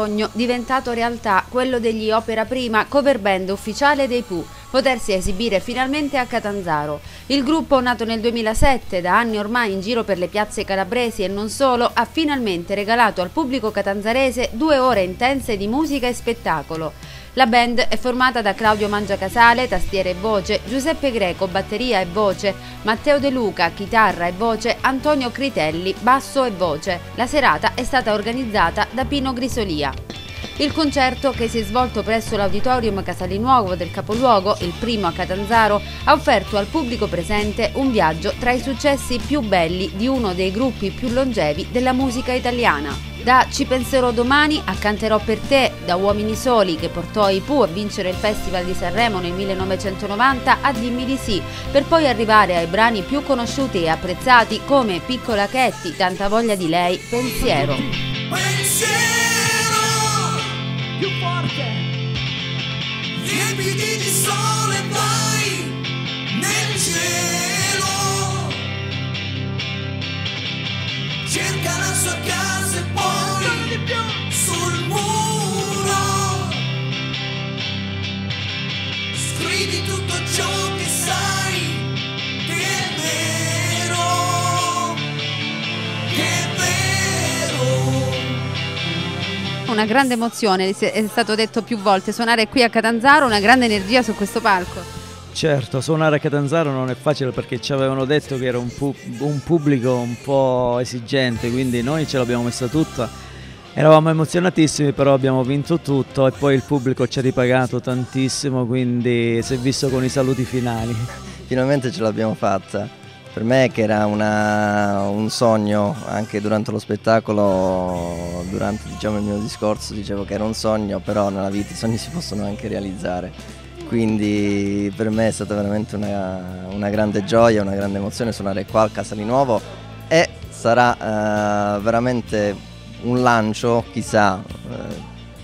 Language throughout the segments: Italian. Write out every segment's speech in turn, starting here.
sogno diventato realtà, quello degli Opera Prima, cover band ufficiale dei Pooh, potersi esibire finalmente a Catanzaro. Il gruppo, nato nel 2007, da anni ormai in giro per le piazze calabresi e non solo, ha finalmente regalato al pubblico catanzarese due ore intense di musica e spettacolo. La band è formata da Claudio Mangiacasale, tastiere e voce, Giuseppe Greco, batteria e voce, Matteo De Luca, chitarra e voce, Antonio Critelli, basso e voce. La serata è stata organizzata da Pino Grisolia. Il concerto, che si è svolto presso l'Auditorium Casalinuovo del capoluogo, il primo a Catanzaro, ha offerto al pubblico presente un viaggio tra i successi più belli di uno dei gruppi più longevi della musica italiana. Da Ci penserò domani a Canterò per te, da Uomini Soli che portò i Pooh a vincere il Festival di Sanremo nel 1990 a Dimmi di sì, per poi arrivare ai brani più conosciuti e apprezzati come Piccola Chetti, Tanta voglia di lei, Pensiero. Pensiero più forte, riempiti di sole vai nel cielo, cerca la sua casa e poi sul muro. Scrivi tutto ciò che sai Una grande emozione, è stato detto più volte, suonare qui a Catanzaro, una grande energia su questo palco. Certo, suonare a Catanzaro non è facile perché ci avevano detto che era un, pu- un pubblico un po' esigente, quindi noi ce l'abbiamo messa tutta Eravamo emozionatissimi, però abbiamo vinto tutto e poi il pubblico ci ha ripagato tantissimo, quindi si è visto con i saluti finali. Finalmente ce l'abbiamo fatta. Per me che era una, un sogno, anche durante lo spettacolo, durante diciamo, il mio discorso dicevo che era un sogno, però nella vita i sogni si possono anche realizzare. Quindi per me è stata veramente una, una grande gioia, una grande emozione suonare qua al Casalinuovo e sarà uh, veramente un lancio, chissà, eh,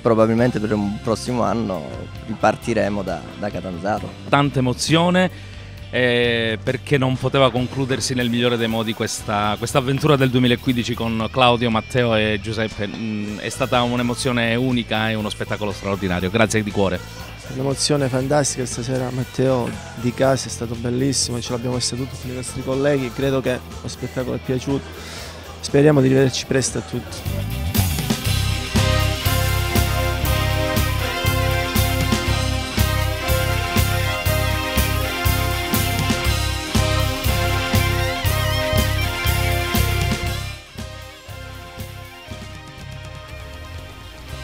probabilmente per un prossimo anno ripartiremo da, da Catanzaro. Tanta emozione. Eh, perché non poteva concludersi nel migliore dei modi questa, avventura del 2015 con Claudio, Matteo e Giuseppe. Mm, è stata un'emozione unica e uno spettacolo straordinario. Grazie di cuore. Un'emozione fantastica stasera, Matteo di casa è stato bellissimo, ce l'abbiamo visto tutti i nostri colleghi, credo che lo spettacolo è piaciuto Speriamo di rivederci presto a tutti.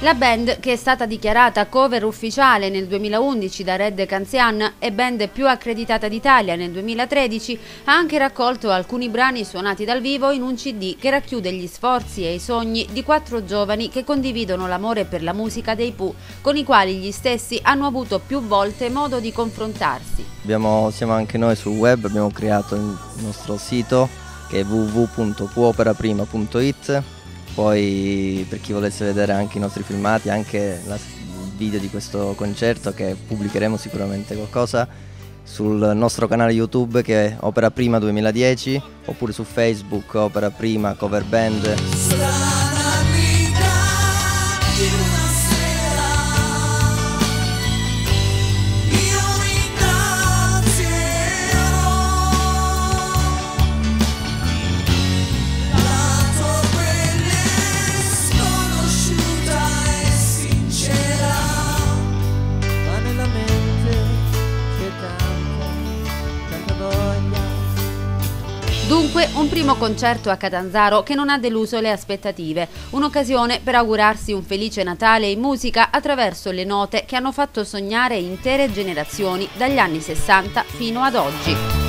La band, che è stata dichiarata cover ufficiale nel 2011 da Red Canzian e band più accreditata d'Italia nel 2013, ha anche raccolto alcuni brani suonati dal vivo in un CD che racchiude gli sforzi e i sogni di quattro giovani che condividono l'amore per la musica dei Pooh, con i quali gli stessi hanno avuto più volte modo di confrontarsi. Abbiamo, siamo anche noi sul web, abbiamo creato il nostro sito che è www.puoperaprima.it poi per chi volesse vedere anche i nostri filmati, anche il video di questo concerto che pubblicheremo sicuramente qualcosa sul nostro canale YouTube che è Opera Prima 2010 oppure su Facebook Opera Prima Cover Band. Dunque un primo concerto a Catanzaro che non ha deluso le aspettative, un'occasione per augurarsi un felice Natale in musica attraverso le note che hanno fatto sognare intere generazioni dagli anni 60 fino ad oggi.